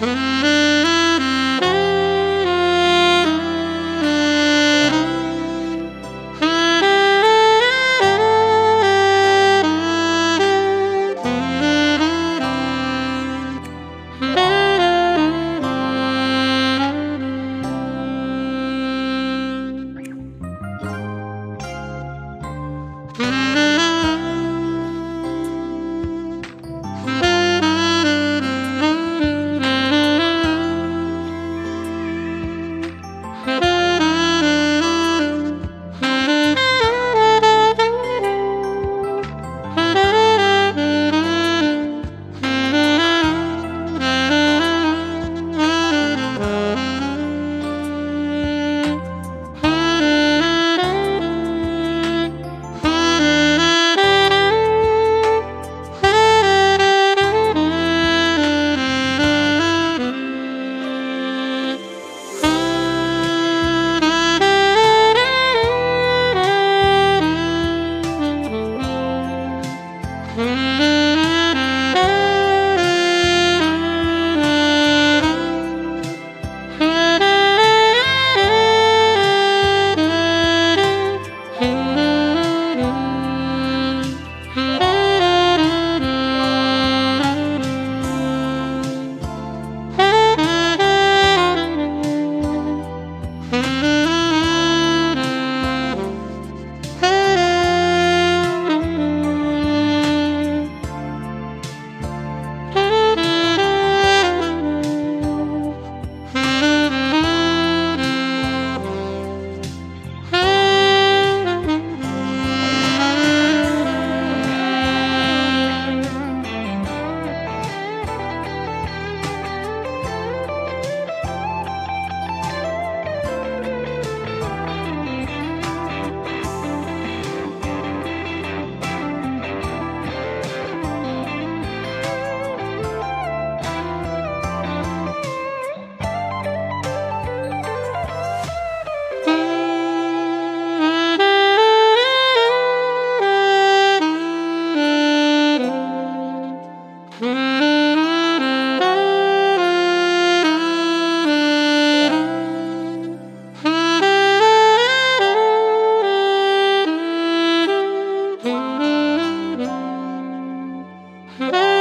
Mm-hmm. Bye.